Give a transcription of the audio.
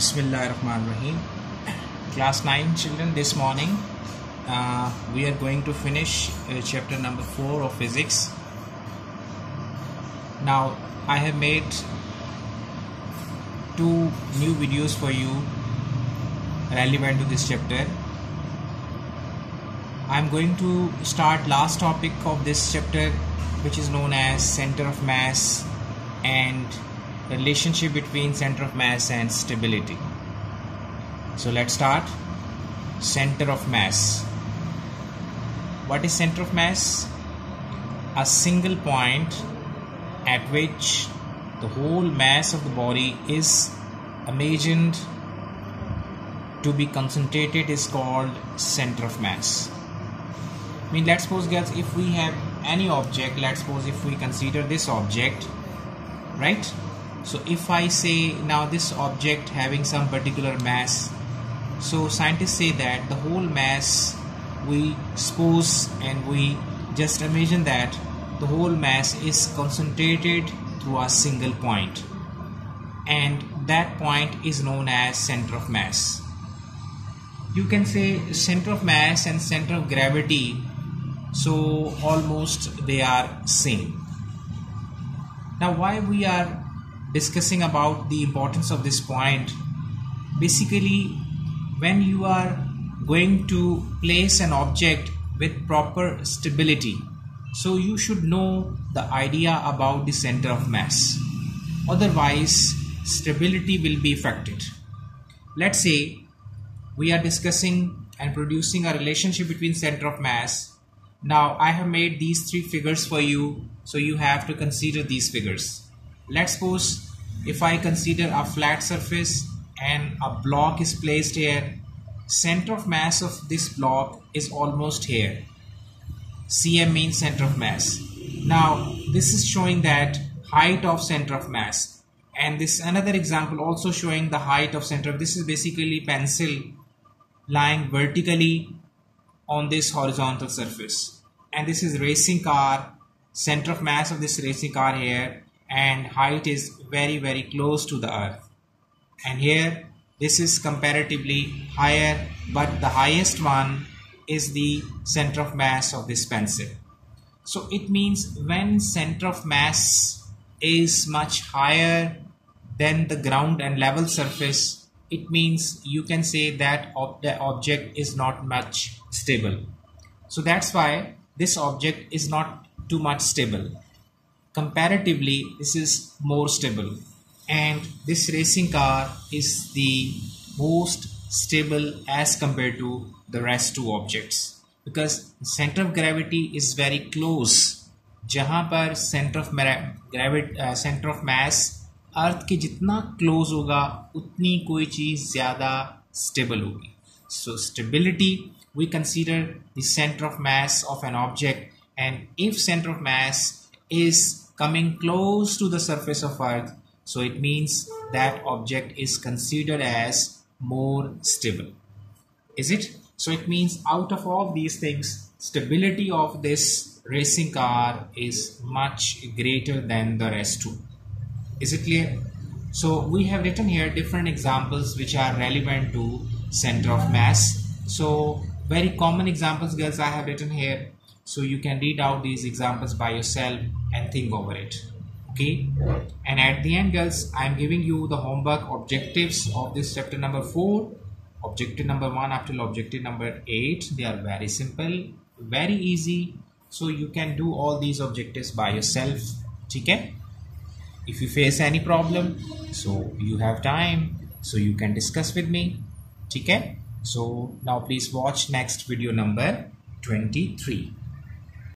Bismillahirrahmanirrahim. Class 9 children, this morning uh, we are going to finish uh, chapter number 4 of physics. Now, I have made two new videos for you relevant to this chapter. I am going to start last topic of this chapter which is known as center of mass and relationship between center of mass and stability. So let's start. Center of mass. What is center of mass? A single point at which the whole mass of the body is imagined to be concentrated is called center of mass. I mean, let's suppose, guys, if we have any object, let's suppose if we consider this object, right? So if I say now this object having some particular mass so scientists say that the whole mass we suppose and we just imagine that the whole mass is concentrated through a single point and that point is known as center of mass. You can say center of mass and center of gravity so almost they are same. Now why we are discussing about the importance of this point. Basically when you are going to place an object with proper stability so you should know the idea about the center of mass. Otherwise stability will be affected. Let's say we are discussing and producing a relationship between center of mass. Now i have made these three figures for you so you have to consider these figures let's suppose if I consider a flat surface and a block is placed here center of mass of this block is almost here. Cm means center of mass. Now this is showing that height of center of mass. And this another example also showing the height of center. Of this is basically pencil lying vertically on this horizontal surface. And this is racing car. Center of mass of this racing car here and height is very very close to the earth. And here this is comparatively higher but the highest one is the center of mass of this pencil. So it means when center of mass is much higher than the ground and level surface it means you can say that ob the object is not much stable. So that's why this object is not too much stable comparatively this is more stable and this racing car is the most stable as compared to the rest two objects because center of gravity is very close जहाँ पर centre of ग्रेविट centre of mass अर्थ के जितना close होगा उतनी कोई चीज़ ज़्यादा stable होगी so stability we consider the center of mass of an object and if center of mass is coming close to the surface of earth so it means that object is considered as more stable. Is it? So it means out of all these things stability of this racing car is much greater than the rest two is it clear? So we have written here different examples which are relevant to center of mass. So very common examples girls i have written here so you can read out these examples by yourself and think over it. Okay? And at the end girls i'm giving you the homework objectives of this chapter number four. Objective number one up till objective number eight. They are very simple very easy. So you can do all these objectives by yourself. Okay? If you face any problem so you have time. So you can discuss with me. Okay? So now please watch next video number 23